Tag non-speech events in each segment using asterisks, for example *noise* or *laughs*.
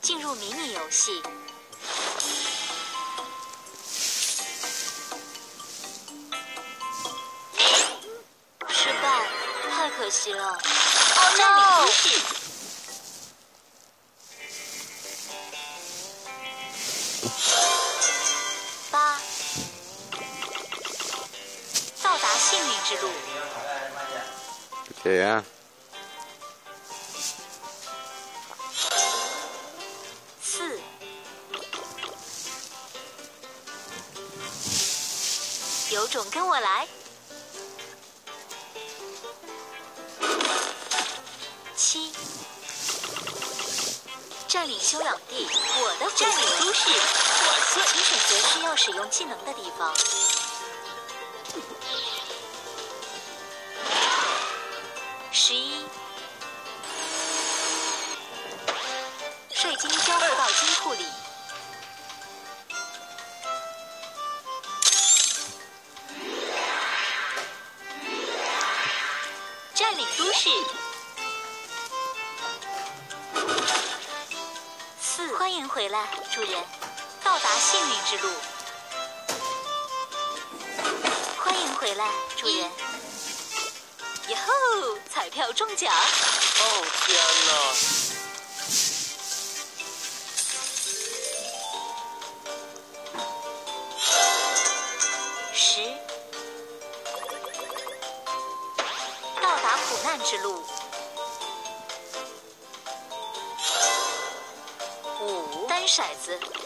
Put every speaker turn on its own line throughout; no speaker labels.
进入迷你游戏。失败，太可惜了。奥妙
游戏。
四，有种跟我来！七，占领休养地。我的占领都市，请选择需要使用技能的地方。交付到金库里。占领都市。四，欢迎回来，主人。到达幸运之路。欢迎回来，主人。哟吼！彩票中奖。
哦天哪！
之路五，单骰子。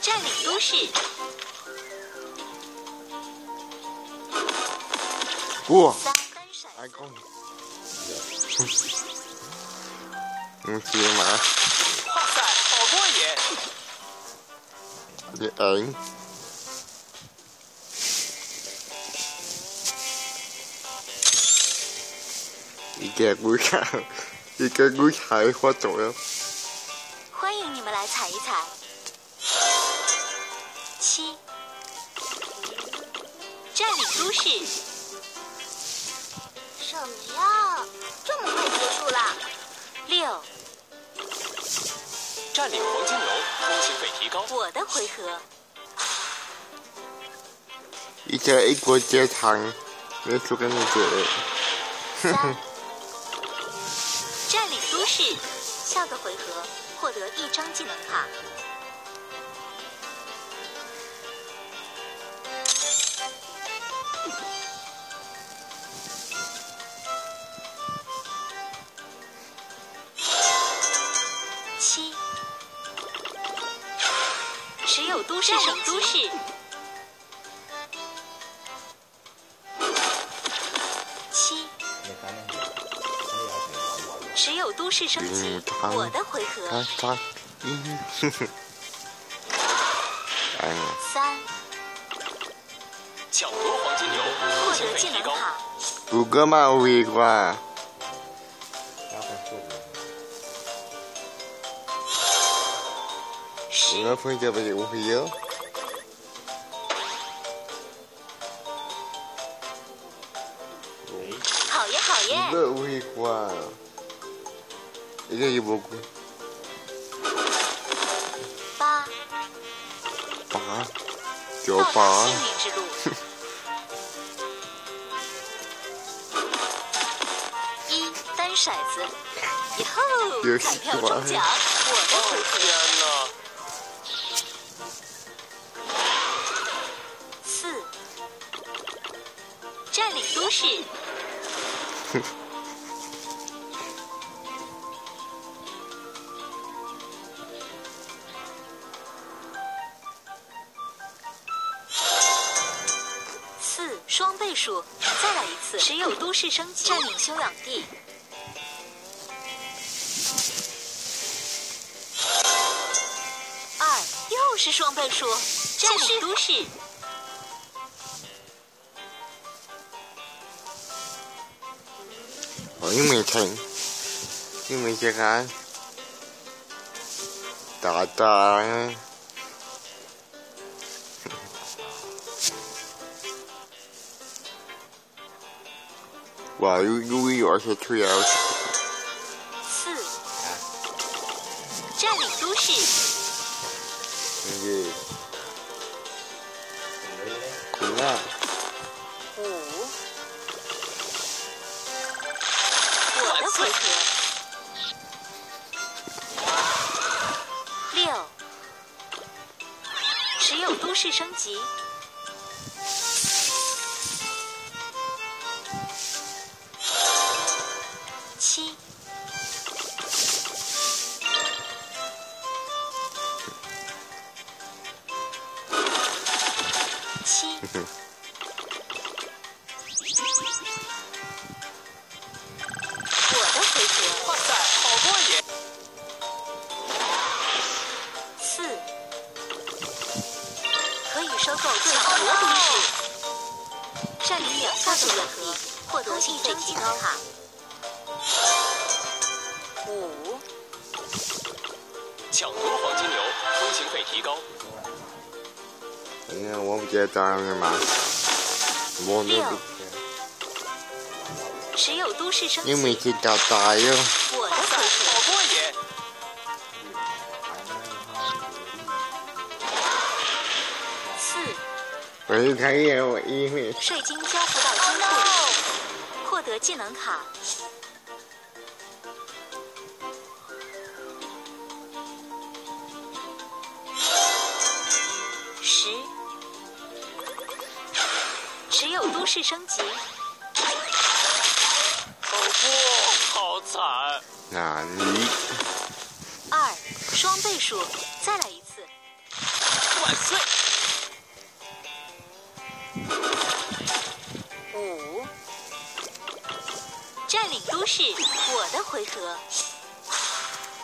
占领都市。
不，
来
攻。嗯，干嘛？
哇塞，好过瘾。
你哎？你干一个鬼才，花走了。
欢迎你们来踩一踩。七，占领都市。什么呀？这么快结束六，
占领黄金楼，通行费提高。
我的回合。
一个一国皆残，没输给你
姐。哼 *laughs* 都市，下个回合获得一张技能卡。七，持 *laughs* 有都市。是都市。是升级，我的回合。三，
抢夺黄金牛，
获得技能卡。
五个满五关。
哪
个飞不行，我飞了？
好耶好耶，
五个五关。一定一波
八
八九八。
一单色子，以
后
彩票中奖。我的
天哪！
四占领都市。数再来一次，只有都市升级占领休养地。二又是双倍数，占领都市。
我又没听，又没听干，打打。哇，有有一有二十，
四，占领都市。
对对。
五。我的回合。六。只有都市升级。七，我的回合，
哇塞，好过瘾。
四，可以收购任何都市，占领两座软币获得信费提高卡。五，
抢夺黄金牛，通行费提高。
你看我不接单应吗？我没有。你没去叫答应。
我三
过
四。
开业，我一米。
税金交付到金库，获得技能卡。只有都市升级。
哦不，好惨。
哪里？
二，双倍数，再来一次。
万岁！
五，占领都市，我的回合，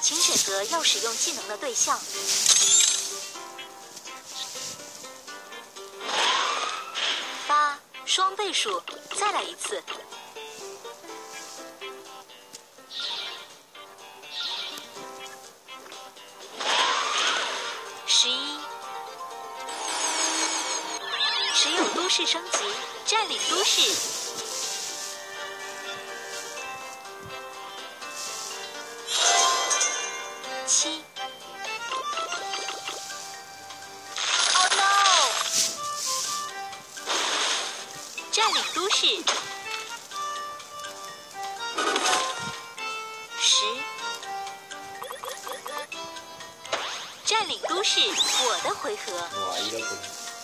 请选择要使用技能的对象。倍数，再来一次。十一，持有都市升级，占领都市。十，占领都市，我的回合。
哇，一个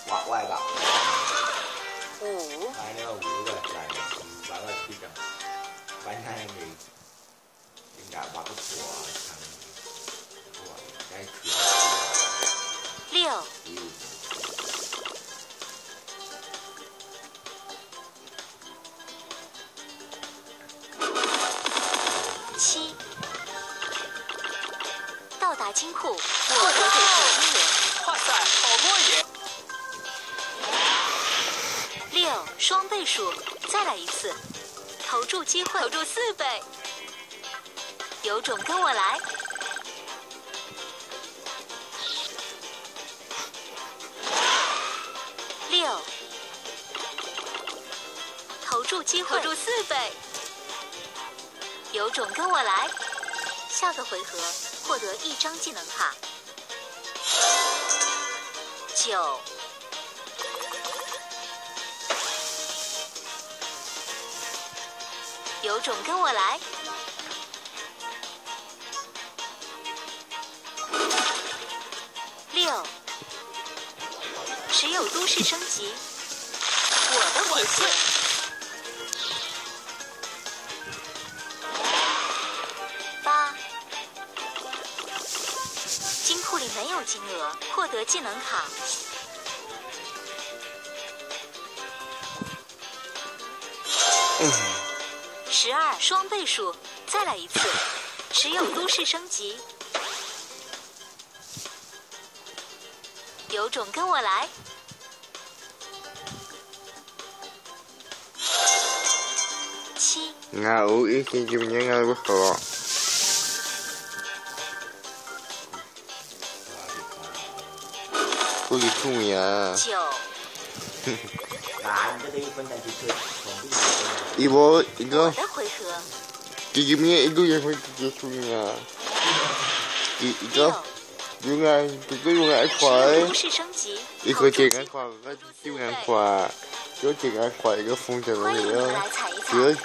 瓦外吧。
五。
还那个五个，两个，两个出的，完全没，应该瓦不妥，想，哇，
太可惜了。金库，
哇塞，好过瘾！
六双倍数，再来一次，投注机会，投注四倍，有种跟我来！六投注机会，投注四倍，有种跟我来，下个回合。获得一张技能卡。九，有种跟我来。六，持有都市升级，我的武器。金额获得技能卡。十二双倍数，再来一次。持有都市升级，有种跟我来。七。
故意
出
面
啊！
哼，这个
一分一博，一
个，
一个一
个月
会
直接出面
啊！
九，九
万，
这
个九万块，一个月九万
块，
九
万块，
九
万块一
个风筝来了，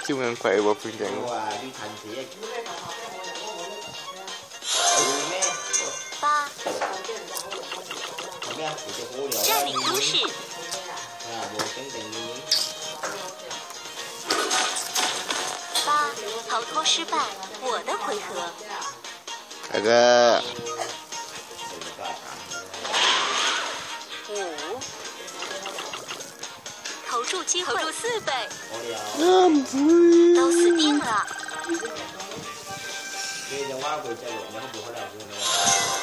九
万
块我平定了。
占领都市。八，逃脱失败，我的回合。
大哥。
五，投注机会四倍。
那不
都死定了。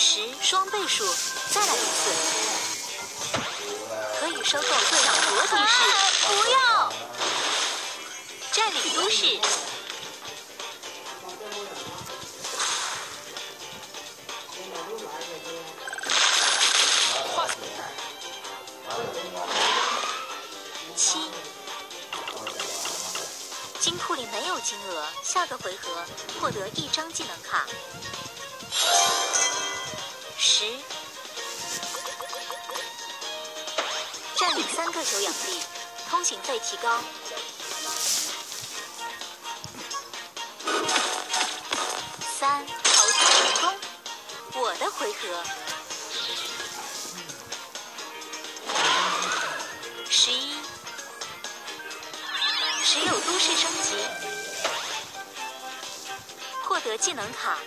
十双倍数，再来一次。可以收购队长国比士。不要。占领都市。七。金库里没有金额，下个回合获得一张技能卡。十，占领三个久氧地，通行费提高。三，投资成功，我的回合。十一，持有都市升级，获得技能卡。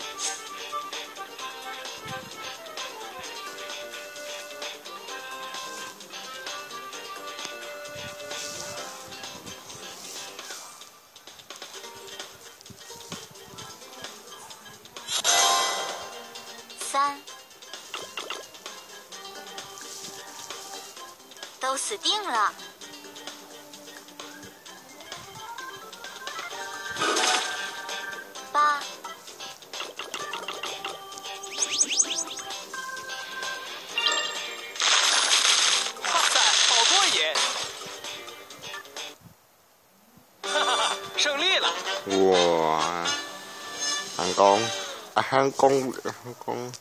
都死定了！八！
哇塞，好过瘾！哈哈哈，胜利了！
哇，成功！成功！成功！